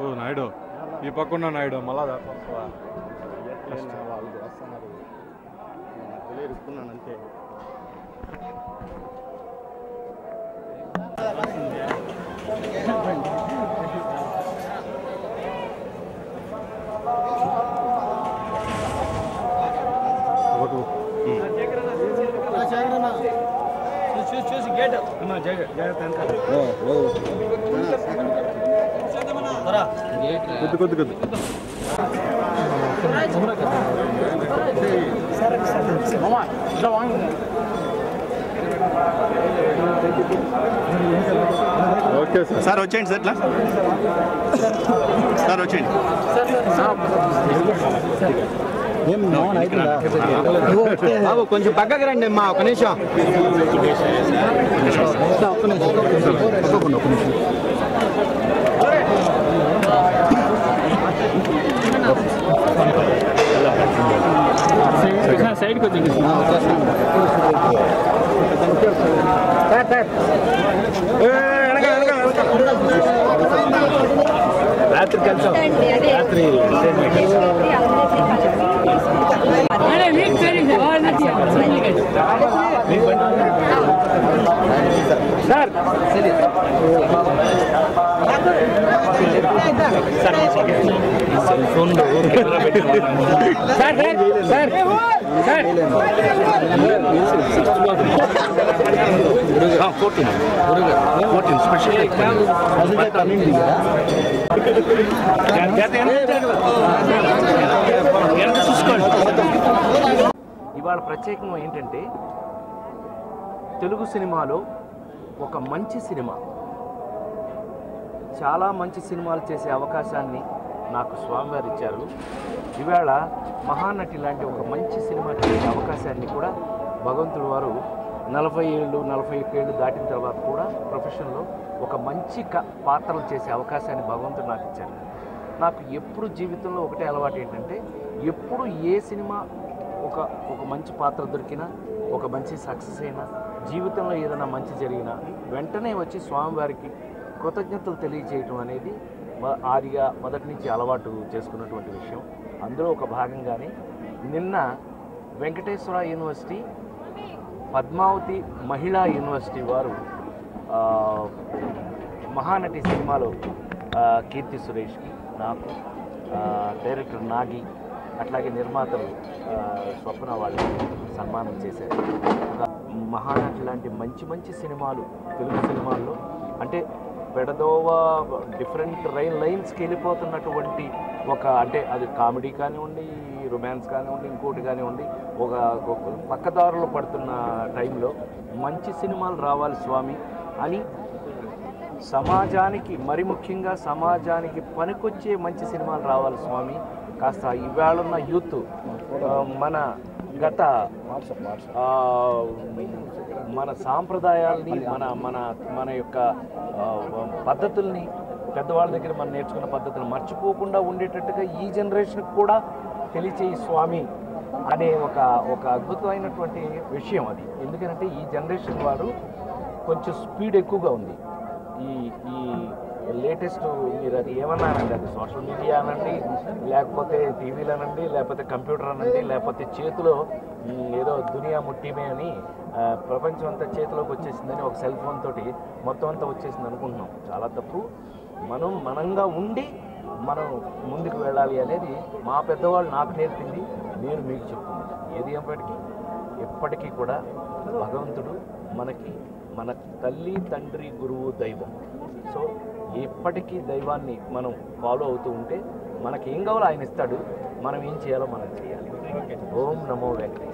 ఓ నాయుడు. ఈ పక్కన నాయుడు మళ్ళా వాళ్ళు వస్తున్నారు ఇరుక్కున్నాను అంతే చూసి చూసి గేట్. జాగ్రత్త కొద్ది కొద్ది కొద్ది. Okay sir. సార్ వచ్చేయండి సార్ ఇట్లా. సార్ వచ్చేయండి. బాబు కొంచెం పక్కకి రండి అమ్మా ఒక నిమిషం. సైడ్కి వచ్చి రాత్రి కలిసాం రాత్రి సార్ సెల్ ఫోన్లో sir sir sir fourteen fourteen special ఇవాళ ప్రత్యేకం ఏంటంటే తెలుగు సినిమాలో ఒక మంచి సినిమా. చాలా మంచి సినిమాలు చేసే అవకాశాన్ని నాకు స్వామివారు ఇచ్చారు. ఈవేళ మహానటి లాంటి ఒక మంచి సినిమా చేసే అవకాశాన్ని కూడా భగవంతుడు వారు నలభై ఏళ్ళు నలభై ఒక్క ఏళ్ళు దాటిన తర్వాత కూడా ప్రొఫెషన్లో ఒక మంచి క పాత్రలు చేసే అవకాశాన్ని భగవంతుడు నాకు ఇచ్చారు. నాకు ఎప్పుడు జీవితంలో ఒకటే అలవాటు ఏంటంటే ఎప్పుడు ఏ సినిమా ఒక ఒక మంచి పాత్ర దొరికినా ఒక మంచి సక్సెస్ అయినా జీవితంలో ఏదైనా మంచి జరిగినా వెంటనే వచ్చి స్వామివారికి కృతజ్ఞతలు తెలియజేయటం అనేది ఆదిగా మొదటి నుంచి అలవాటు చేసుకున్నటువంటి విషయం. అందులో ఒక భాగంగానే నిన్న వెంకటేశ్వర యూనివర్సిటీ పద్మావతి మహిళా యూనివర్సిటీ వారు మహానటి సినిమాలో కీర్తి సురేష్కి నాకు డైరెక్టర్ నాగి అట్లాగే నిర్మాతలు స్వప్న వాళ్ళకి సన్మానం చేశారు. మహానటి లాంటి మంచి మంచి సినిమాలు తెలుగు సినిమాల్లో అంటే పెడదోవ డిఫరెంట్ రైల్ లైన్స్కి వెళ్ళిపోతున్నటువంటి ఒక అంటే అది కామెడీ కానివ్వండి రొమాన్స్ కానివ్వండి ఇంకోటి కానివ్వండి ఒక పక్కదారులు పడుతున్న టైంలో మంచి సినిమాలు రావాలి స్వామి అని సమాజానికి మరి ముఖ్యంగా సమాజానికి పనికొచ్చే మంచి సినిమాలు రావాలి స్వామి. కాస్త ఇవాళున్న యూత్ మన గత మన సాంప్రదాయాల్ని మన మన మన యొక్క పద్ధతుల్ని పెద్దవాళ్ళ దగ్గర మనం నేర్చుకున్న పద్ధతులు మర్చిపోకుండా ఉండేటట్టుగా ఈ జనరేషన్కి కూడా తెలియచేయి స్వామి అనే ఒక ఒక అద్భుతమైనటువంటి విషయం అది. ఎందుకంటే ఈ జనరేషన్ వారు కొంచెం స్పీడ్ ఎక్కువగా ఉంది. ఈ ఈ లేటెస్ట్ మీరు అది ఏమన్నానండి అది సోషల్ మీడియా అనండి లేకపోతే టీవీలు అనండి లేకపోతే కంప్యూటర్ అనండి లేకపోతే చేతిలో ఏదో దునియా ముట్టిమే అని ప్రపంచం అంతా చేతిలోకి వచ్చేసిందని ఒక సెల్ ఫోన్ తోటి మొత్తం అంతా వచ్చేసింది అనుకుంటున్నాం. చాలా తప్పు. మనం మనంగా ఉండి మనం ముందుకు వెళ్ళాలి అనేది మా పెద్దవాళ్ళు నాకు నేర్పింది. నేను మీకు చెప్తున్నాను. ఏది ఎప్పటికీ ఎప్పటికీ కూడా భగవంతుడు మనకి మన తల్లి తండ్రి గురువు దైవం. సో ఎప్పటికీ దైవాన్ని మనం ఫాలో అవుతూ ఉంటే మనకి ఏం కావాలో ఆయన ఇస్తాడు. మనం ఏం చేయాలో మనం చేయాలి. ఓం నమో వెంకటేశ్వర